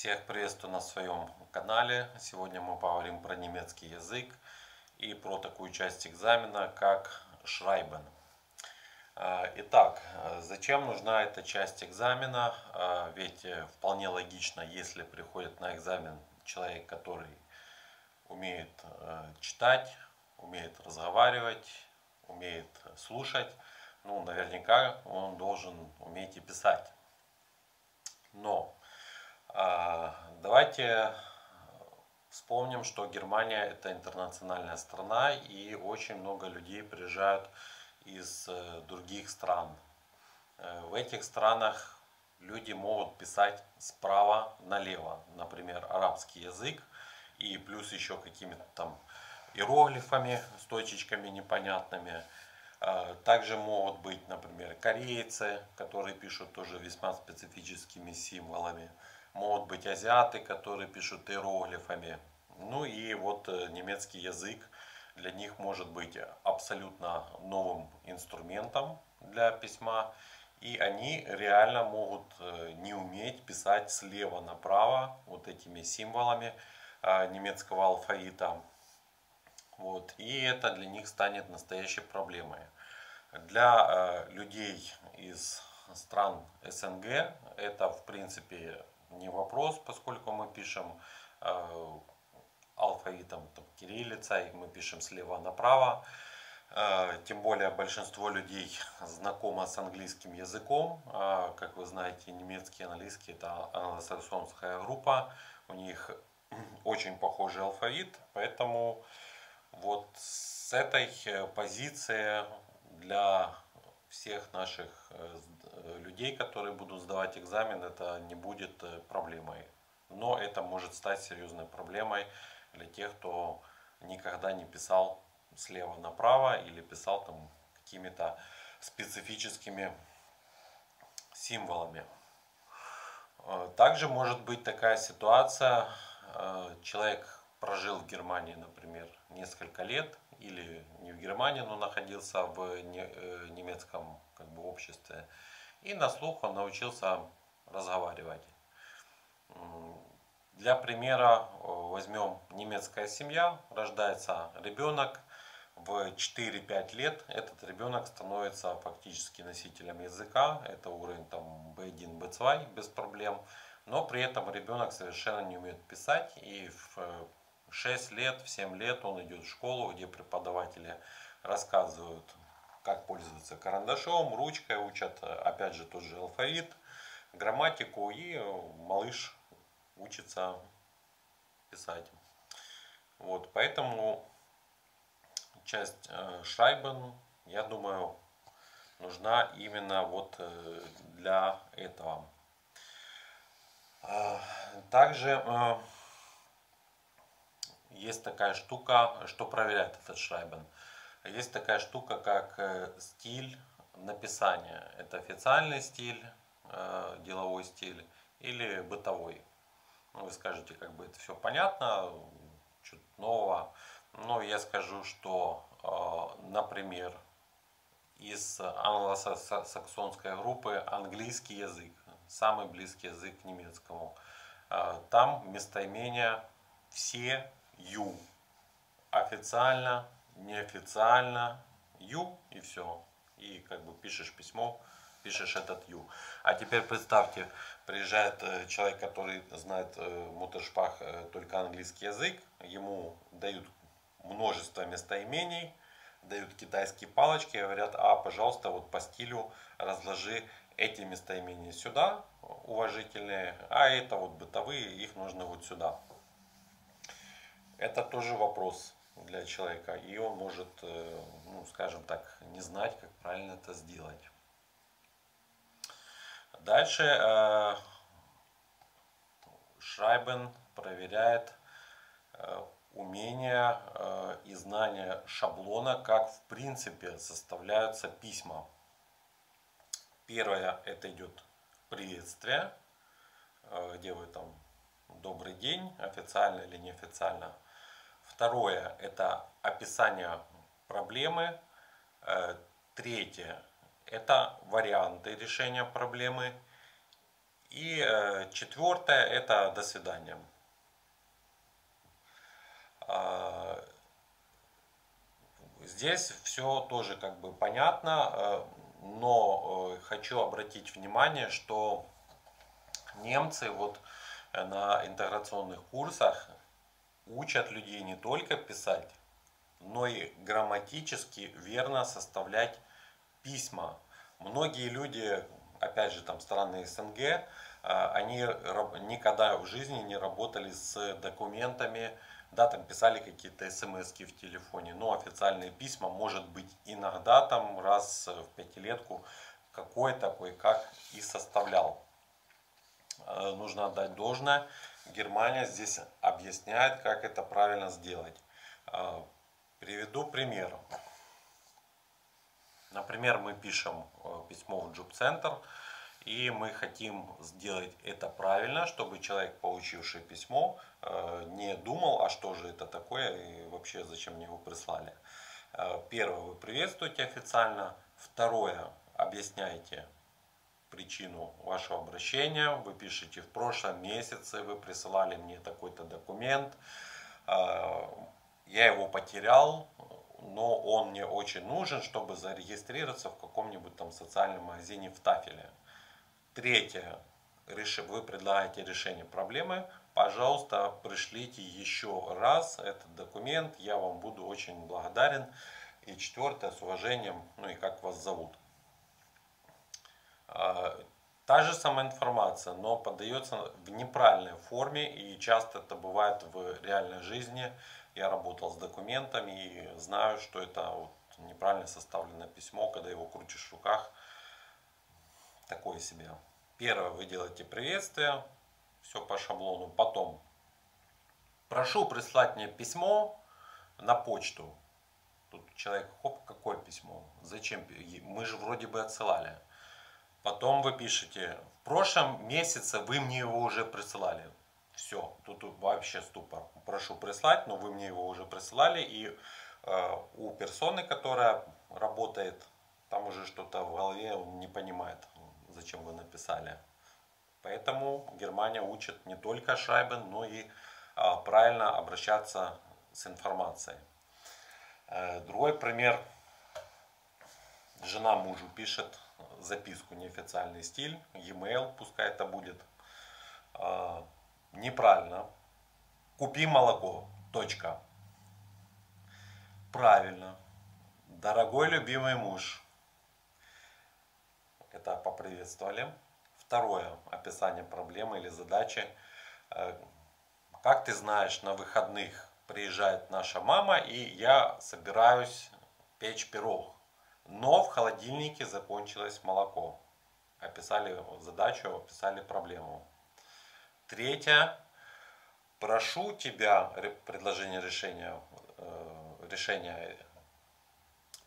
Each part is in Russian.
Всех приветствую на своем канале. Сегодня мы поговорим про немецкий язык и про такую часть экзамена, как. А, итак, зачем нужна эта часть экзамена? А, ведь вполне логично, если приходит на экзамен человек, который умеет а, читать, умеет разговаривать, умеет слушать, ну, наверняка он должен уметь и писать. Но давайте вспомним, что Германия это интернациональная страна и очень много людей приезжают из э, других стран. Э, в этих странах люди могут писать справа налево, например, арабский язык и плюс еще какими-то там иероглифами с точечками непонятными. А, также могут быть, например, корейцы, которые пишут тоже весьма специфическими символами могут быть азиаты, которые пишут иероглифами. Ну и вот э, немецкий язык для них может быть абсолютно новым инструментом для письма. И они реально могут э, не уметь писать слева направо вот этими символами э, немецкого алфавита. Вот. И это для них станет настоящей проблемой. Для людей из стран СНГ это в принципе не вопрос, поскольку мы пишем э, алфавитом там, кириллица, и мы пишем слева направо. Э, тем более большинство людей знакомо с английским языком. Э, как вы знаете, немецкий и английский это англосаксонская группа. У них очень похожий алфавит, поэтому вот с этой позиции для всех наших Э, людей, которые будут сдавать экзамен, это не будет э, проблемой. Но это может стать серьезной проблемой для тех, кто никогда не писал слева направо или писал там какими-то специфическими символами. Э, также может быть такая ситуация, человек прожил в Германии, например, несколько лет, или не в Германии, но находился в немецком как бы, обществе, и на слух он научился разговаривать. Для примера возьмем немецкая семья, рождается ребенок, в 4-5 лет этот ребенок становится фактически носителем языка, это уровень там B1, B2 без проблем, но при этом ребенок совершенно не умеет писать и в 6 лет, в 7 лет он идет в школу, где преподаватели рассказывают как пользоваться карандашом, ручкой, учат э, опять же тот же алфавит, грамматику и э, малыш учится писать. Вот, поэтому часть э, Шайбен, я думаю, нужна именно вот для этого. А, также есть такая штука, что проверяет этот Шрайбен. Есть такая штука, как э, стиль написания. Это официальный стиль, э, деловой стиль или бытовой. Ну, вы скажете, как бы это все понятно, что-то нового. Но я скажу, что, э, например, из англосаксонской группы английский язык, самый близкий язык к немецкому. Там местоимения все ю. Официально неофициально ю и все. И как бы пишешь письмо, пишешь этот ю. А теперь представьте, приезжает э, человек, который знает э, мутершпах э, только английский язык, ему дают множество местоимений, дают китайские палочки говорят, а, пожалуйста, вот по стилю разложи эти местоимения сюда, уважительные, а это вот бытовые, их нужно вот сюда. Это тоже вопрос для человека, и он может, э, ну, скажем так, не знать, как правильно это сделать. Дальше э, Шрайбен проверяет э, умение и знание шаблона, как в принципе составляются письма. Первое это идет приветствие, где вы там добрый день, официально или неофициально – Второе – это описание проблемы. Э, третье – это варианты решения проблемы. И э, четвертое это до свидания. А, здесь все тоже как бы понятно, э, но хочу обратить внимание, что немцы вот на интеграционных курсах учат людей не только писать, но и грамматически верно составлять письма. Многие люди, опять же, там страны СНГ, а, они никогда в жизни не работали с документами, да, там писали какие-то смс в телефоне, но официальные письма, может быть, иногда там раз в пятилетку какой такой как и составлял. А, нужно отдать должное. Германия здесь объясняет, как это правильно сделать. А, приведу пример. Например, мы пишем э, письмо в Job Center, и мы хотим сделать это правильно, чтобы человек, получивший письмо, э, не думал, а что же это такое и вообще зачем мне его прислали. Э, первое, вы приветствуете официально. Второе, объясняете причину вашего обращения. Вы пишете, в прошлом месяце вы присылали мне такой-то документ. Я его потерял, но он мне очень нужен, чтобы зарегистрироваться в каком-нибудь там социальном магазине в Тафеле. Третье. Вы предлагаете решение проблемы. Пожалуйста, пришлите еще раз этот документ. Я вам буду очень благодарен. И четвертое, с уважением, ну и как вас зовут. А, та же самая информация, но подается в неправильной форме и часто это бывает в реальной жизни. Я работал с документами и знаю, что это вот неправильно составленное письмо, когда его крутишь в руках. Такое себе. Первое, вы делаете приветствие, все по шаблону. Потом, прошу прислать мне письмо на почту. Тут человек, хоп, какое письмо? Зачем? Мы же вроде бы отсылали. Потом вы пишете, в прошлом месяце вы мне его уже присылали. Все, тут вообще ступор. Прошу прислать, но вы мне его уже присылали. И э, у персоны, которая работает, там уже что-то в голове он не понимает, зачем вы написали. Поэтому Германия учит не только Шайбен, но и э, правильно обращаться с информацией. Э, другой пример. Жена мужу пишет записку неофициальный стиль, e-mail, пускай это будет. Э, Неправильно. Купи молоко. Точка. Правильно. Дорогой любимый муж. Это поприветствовали. Второе. Описание проблемы или задачи. Э, как ты знаешь, на выходных приезжает наша мама, и я собираюсь печь пирог. Но в холодильнике закончилось молоко. Описали задачу, описали проблему. Третье. Прошу тебя, предложение решения, э, решения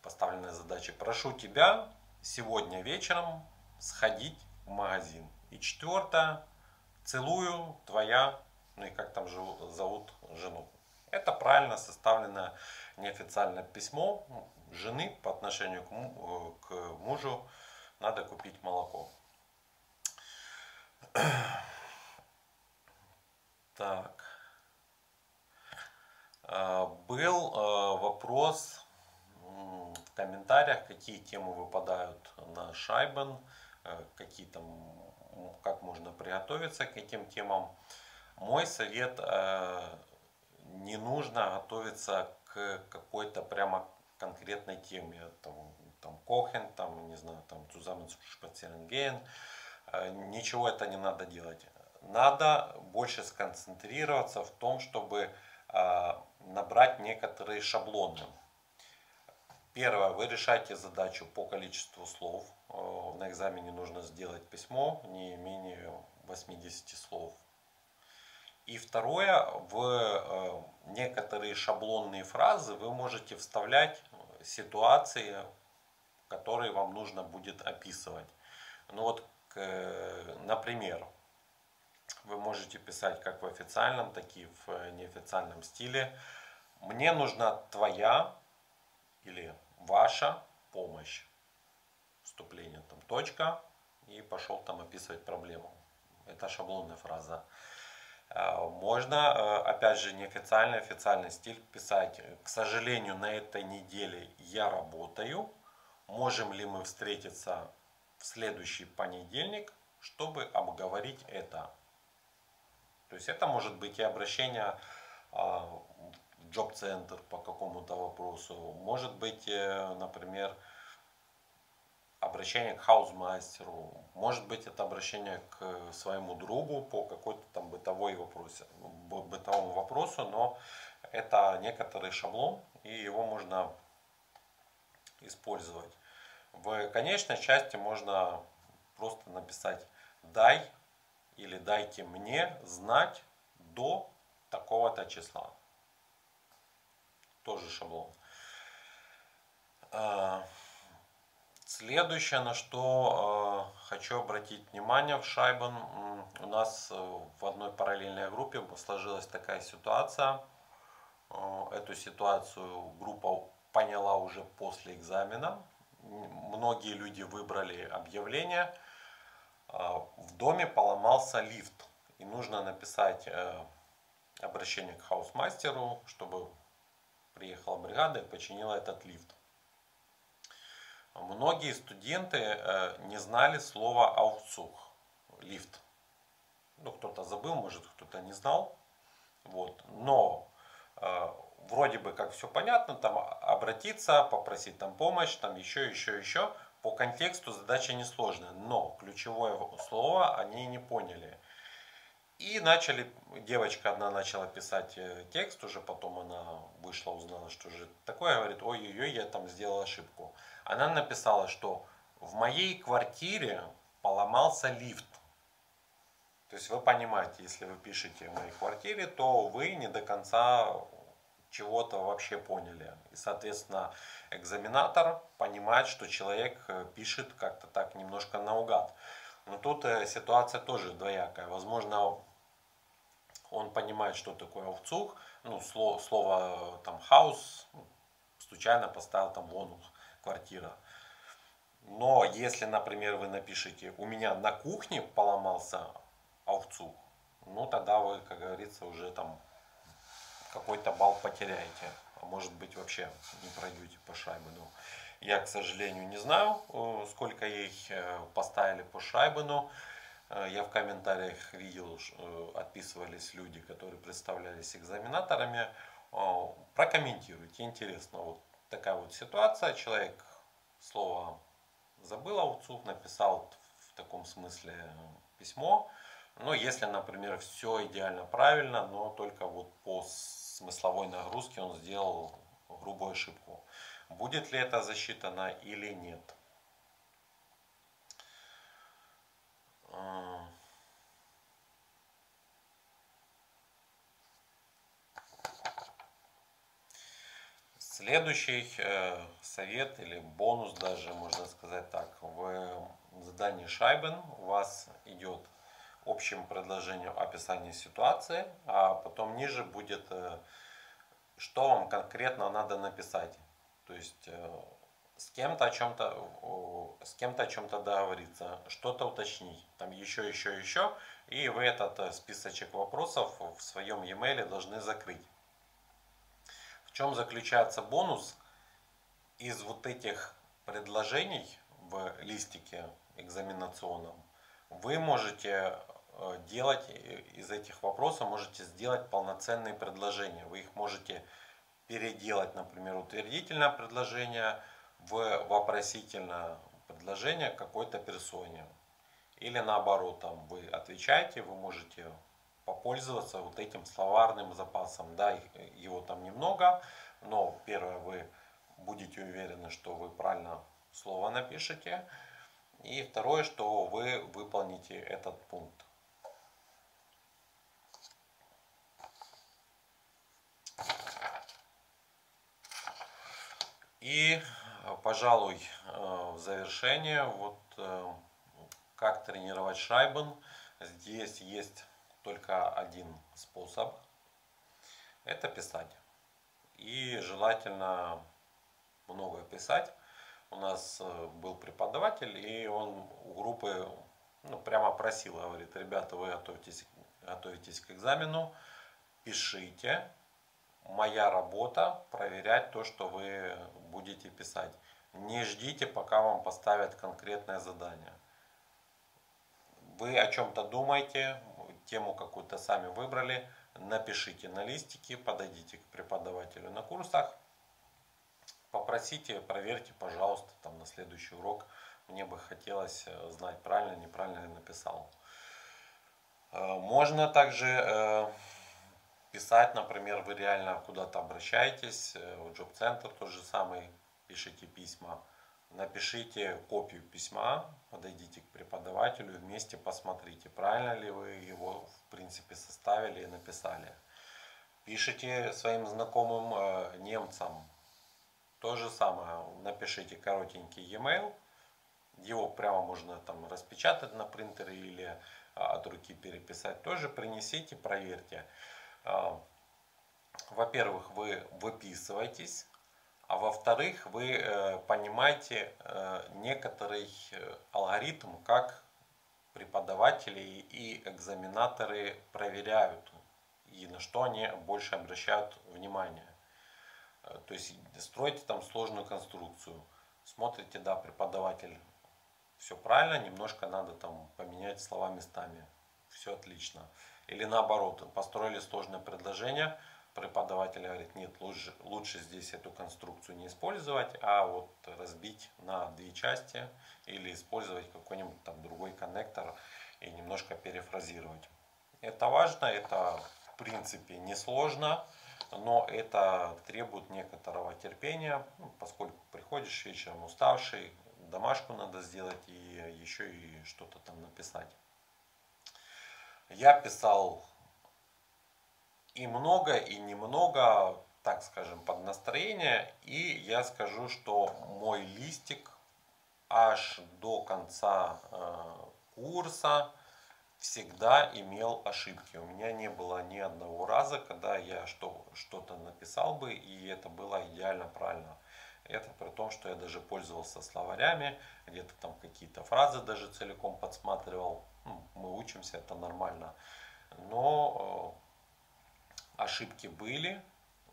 поставленной задачи, прошу тебя сегодня вечером сходить в магазин. И четвертое. Целую твоя, ну и как там зовут жену. Это правильно составленное неофициальное письмо жены по отношению к мужу. Надо купить молоко. Так. А, был а, вопрос в комментариях, какие темы выпадают на Шайбен, а, какие там, как можно приготовиться к этим темам. Мой совет, не нужно готовиться к какой-то прямо конкретной теме, там, там Кохен, там, не знаю, там spazieren gehen, ничего это не надо делать надо больше сконцентрироваться в том, чтобы а, набрать некоторые шаблоны. Первое, вы решаете задачу по количеству слов. Э, на экзамене нужно сделать письмо не менее 80 слов. И второе, в э, некоторые шаблонные фразы вы можете вставлять ситуации, которые вам нужно будет описывать. Ну вот, например, вы можете писать как в официальном, так и в неофициальном стиле. Мне нужна твоя или ваша помощь. Вступление там точка и пошел там описывать проблему. Это шаблонная фраза. Э, можно, э, опять же, неофициальный, официальный стиль писать. К сожалению, на этой неделе я работаю. Можем ли мы встретиться в следующий понедельник, чтобы обговорить это? То есть это может быть и обращение а, в джоб-центр по какому-то вопросу. Может быть, э, например, обращение к Hausmeister у, может быть это обращение к своему другу по какой-то там бытовой вопросе, бытовому вопросу, но это некоторый шаблон и его можно использовать. В конечной части можно просто написать дай или дайте мне знать до такого-то числа. Тоже шаблон. Следующее, на что э, хочу обратить внимание в Шайбан, у нас э, в одной параллельной группе сложилась такая ситуация. Э, эту ситуацию группа поняла уже после экзамена. Многие люди выбрали объявление. Э, в доме поломался лифт. И нужно написать обращение к Hausmeister у, чтобы приехала бригада и починила этот лифт. Многие студенты э, не знали слова «Aufzug» – лифт. Ну, кто-то забыл, может, кто-то не знал. Вот. Но э, вроде бы как все понятно, там обратиться, попросить там помощь, там еще, еще, еще. По контексту задача несложная, но ключевое слово они не поняли. И начали, девочка одна начала писать э, текст, уже потом она вышла, узнала, что же такое, говорит, ой-ой-ой, я там сделал ошибку. Она написала, что в моей квартире поломался лифт. То есть вы понимаете, если вы пишете в моей квартире, то вы не до конца чего-то вообще поняли. И, соответственно, экзаменатор понимает, что человек э, пишет как-то так немножко наугад. Но тут э, ситуация тоже двоякая. Возможно, он понимает, что такое овцух, ну, слово, слово там хаус, случайно поставил там вон квартира. Но если, например, вы напишите, у меня на кухне поломался овцух, ну тогда вы, как говорится, уже там какой-то балл потеряете. А может быть вообще не пройдете по Шайбену. Я, к сожалению, не знаю, э, сколько их э, поставили по Шайбену. Э, я в комментариях видел, э, отписывались люди, которые представлялись экзаменаторами. Э, прокомментируйте, интересно. Вот такая вот ситуация. Человек слово забыл аутсух, написал в таком смысле письмо. Но если, например, все идеально правильно, но только вот по смысловой нагрузке он сделал грубую ошибку. Будет ли это засчитано или нет? Следующий э, совет или бонус даже, можно сказать так, в задании Шайбен у вас идет общим предложением описание ситуации, а потом ниже будет, э, что вам конкретно надо написать. То есть э, с кем-то о чем-то с кем-то о чем-то договориться, что-то уточнить, там еще, еще, еще, и вы этот списочек вопросов в своем e-mail должны закрыть. В чем заключается бонус? Из вот этих предложений в листике экзаменационном вы можете э, делать из этих вопросов, можете сделать полноценные предложения. Вы их можете переделать, например, утвердительное предложение в вопросительное предложение какой-то персоне. Или наоборот, там вы отвечаете, вы можете попользоваться вот этим словарным запасом. Да, его там немного, но первое, вы будете уверены, что вы правильно слово напишете. И второе, что вы выполните этот пункт. И, пожалуй, э, в завершение, вот э, как тренировать шайбен. Здесь есть только один способ. Это писать. И желательно много писать. У нас э, был преподаватель, и он у группы ну, прямо просил, говорит, ребята, вы готовитесь, готовитесь к экзамену, пишите. Моя работа проверять то, что вы будете писать. Не ждите, пока вам поставят конкретное задание. Вы о чем-то думаете, тему какую-то сами выбрали, напишите на листике, подойдите к преподавателю на курсах, попросите, проверьте, пожалуйста, там на следующий урок. Мне бы хотелось э, знать, правильно, неправильно я написал. Э, можно также э, писать, например, вы реально куда-то обращаетесь, в джоб-центр тот же самый, пишите письма. Напишите копию письма, подойдите к преподавателю, вместе посмотрите, правильно ли вы его в принципе составили и написали. Пишите своим знакомым немцам, то же самое, напишите коротенький e-mail, его прямо можно там распечатать на принтере или а, от руки переписать. Тоже принесите, проверьте. А, во-первых, вы выписываетесь, а во-вторых, вы э, понимаете э, некоторый э, алгоритм, как преподаватели и экзаменаторы проверяют и на что они больше обращают внимание. То есть строите там сложную конструкцию, смотрите, да, преподаватель, все правильно, немножко надо там поменять слова местами, все отлично. Или наоборот, построили сложное предложение, преподаватель говорит, нет, лучше, лучше здесь эту конструкцию не использовать, а вот разбить на две части или использовать какой-нибудь там другой коннектор и немножко перефразировать. Это важно, это в принципе несложно но это требует некоторого терпения, ну, поскольку приходишь вечером уставший, домашку надо сделать и еще и что-то там написать. Я писал и много, и немного, так скажем, под настроение. И я скажу, что мой листик аж до конца э, курса всегда имел ошибки. У меня не было ни одного раза, когда я что, что-то написал бы, и это было идеально правильно. Это при том, что я даже пользовался словарями, где-то там какие-то фразы даже целиком подсматривал. Ну, мы учимся, это нормально. Но э, ошибки были,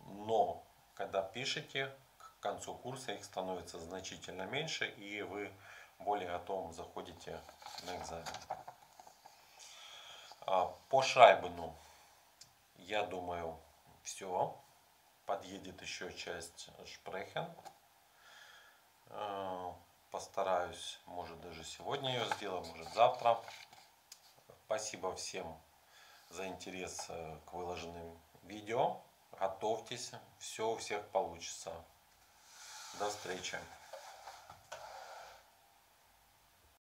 но когда пишете, к концу курса их становится значительно меньше, и вы более готовым заходите на экзамен. А, по Шайбену, я думаю, все. Подъедет еще часть Шпрехен. А, постараюсь, может даже сегодня ее сделаю, может завтра. Спасибо всем за интерес э, к выложенным видео. Готовьтесь, все у всех получится. До встречи.